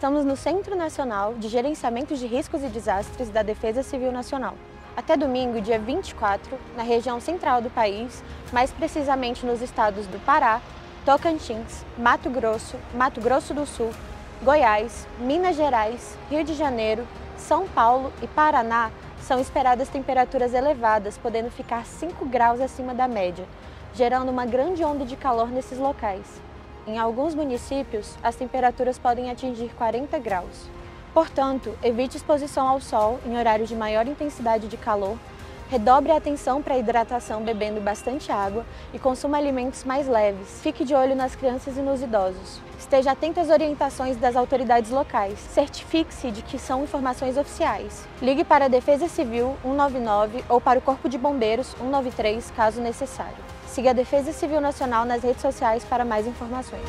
Estamos no Centro Nacional de Gerenciamento de Riscos e Desastres da Defesa Civil Nacional. Até domingo, dia 24, na região central do país, mais precisamente nos estados do Pará, Tocantins, Mato Grosso, Mato Grosso do Sul, Goiás, Minas Gerais, Rio de Janeiro, São Paulo e Paraná, são esperadas temperaturas elevadas, podendo ficar 5 graus acima da média, gerando uma grande onda de calor nesses locais. Em alguns municípios, as temperaturas podem atingir 40 graus. Portanto, evite exposição ao sol em horários de maior intensidade de calor, redobre a atenção para a hidratação bebendo bastante água e consuma alimentos mais leves. Fique de olho nas crianças e nos idosos. Esteja atento às orientações das autoridades locais. Certifique-se de que são informações oficiais. Ligue para a Defesa Civil 199 ou para o Corpo de Bombeiros 193, caso necessário. Siga a Defesa Civil Nacional nas redes sociais para mais informações.